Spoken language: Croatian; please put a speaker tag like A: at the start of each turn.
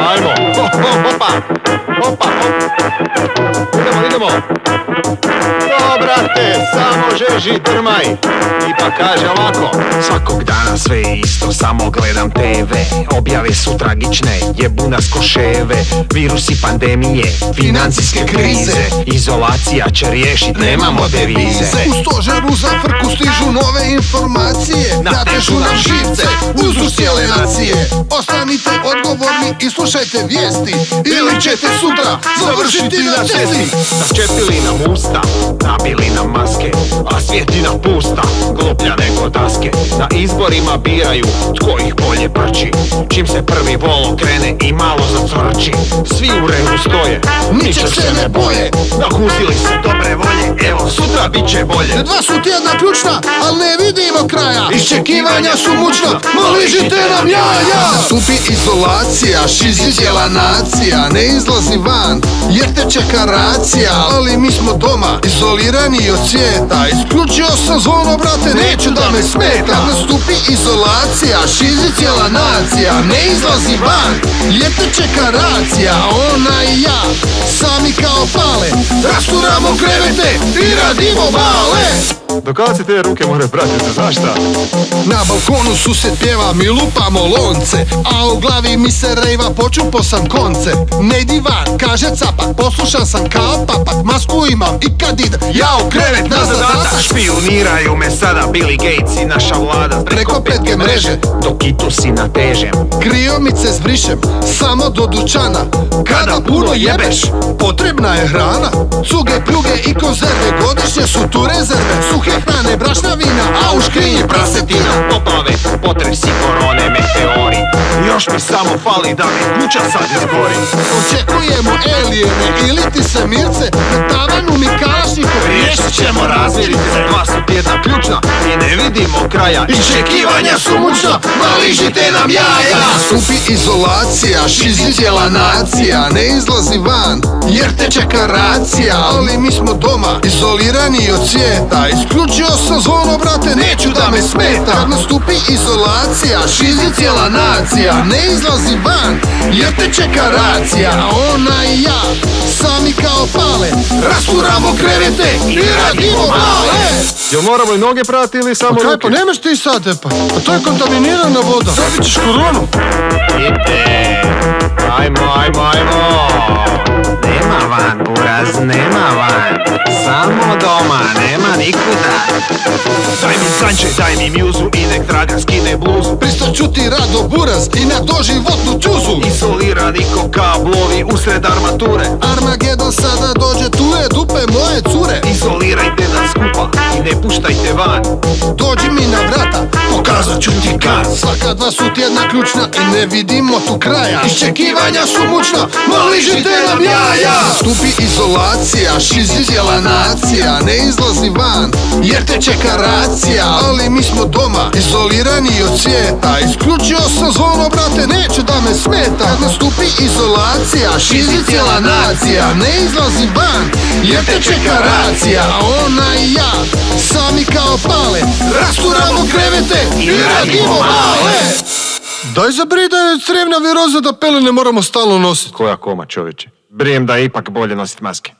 A: Ajmo, opa, opa, idemo, idemo. No, brate, samo žeži drmaj. I pa kaže ovako.
B: Svakog dana sve je isto, samo gledam TV Objave su tragične, jebu nas koševe Virusi, pandemije, financijske krize. Izolacija će riješit, nemamo devize.
C: U stožeru za frku stižu nove informacije. Natežu nam živce, uzduž cijele nacije Ostanite odgovorni i slušajte vijesti Ili ćete sutra završiti na cesti.
B: Začepili nam usta, nabili nam maske A svjetina pusta, gluplja nego daske Na izborima biraju tko ih bolje prči. Čim se prvi vol krene i malo zacvrči. Svi u redu stoje, ničeg se ne boje. Nakuzili se dobre volje, evo bit će bolje.
C: Dva su tjedna ključna, al ne vidimo kraja. Iščekivanja su mučna, ma ližite nam jaja Nastupi izolacija, šizi cijela nacija Ne izlazi van, jer te čeka racija. Ali mi smo doma, izolirani od svijeta. Isključio sam zvono, brate, neću da me smeta. Nastupi izolacija, šizi cijela nacija Ne izlazi van, jer te čeka racija. Ona i ja, sami kao pale Rasturamo krevete i radimo bale
A: Do kada se te ruke moraju pratiti, znaš šta?
C: Na balkonu susjed pjeva mi lupamo lonce A u glavi mi se rejva počupo sam konce Ne idi van, kaže capak, poslušan sam kao papak Masku imam i kad idem, ja u krevet
B: Špioniraju me sada Billy Gates i naša vlada
C: Preko 5G mreže,
B: Dok i tu si natežem.
C: Kriomice zbrišem Samo do dućana, kada puno jebeš Potrebna je hrana, cuge, pljuge i konzerve Godišnje su tu rezerve, suhe hrane, brašna vina A u škrinji prasetina.
B: Poplave, potresi, meteori Još mi samo fali da mi kuća sad izgori.
C: Očekujemo elijene ili ti se mirce Na tavanu mi kalašnjikov
B: Riješit ćemo razmirice Dva su tjedna ključna i ne vidimo kraja.
C: Iščekivanja su mučna, ma ližite nam jaja. Nastupi izolacija, šizi cijela nacija Ne izlazi van, jer te čeka racija. Ali mi smo doma, izolirani od svijeta Isključio sam zvono, brate, neću da me smeta. Kad nastupi izolacija, šizi cijela nacija Ne izlazi van, jer te čeka racija Ona i ja, sami kao pale Rasturamo krevete i radimo male
A: Jel moramo i noge prati ili samo
C: Kaj
A: ruke?
C: pa nemaš ti sad, e pa? Pa to je kontaminirana voda. Dobit ćeš koronu.
B: Samo doma, nema nikuda Daj mi sanče, daj mi mjuzu i nek Dragan skine bluzu
C: Pristo čuti rado buraz i na doživotnu čuzu.
B: Izolirani ko kablovi usred armature
C: Armagedon sada dođe, tu je dupe moje cure.
B: Izolirajte nas skupa i ne puštajte van
C: Dođi ću ti kad. Svaka dva su tjedna ključna i ne vidimo tu kraja. Iščekivanja su mučna, ma ližite nam jaja. Stupi izolacija, šizi cijela nacija, ne izlazi van, jer te čeka racija. Ali mi smo doma, izolirani od svijeta. Isključio sam zvono, brate, neću da me smeta. Kad nastupi izolacija, šizi cijela nacija, ne izlazi van, jer te čeka racija. Ona i ja, rasturamo krevete i radimo male. Daj zabri da je crevna viroza da pelene moramo stalno nositi.
A: Koja koma čovječe? Brijem da je ipak bolje nositi maske.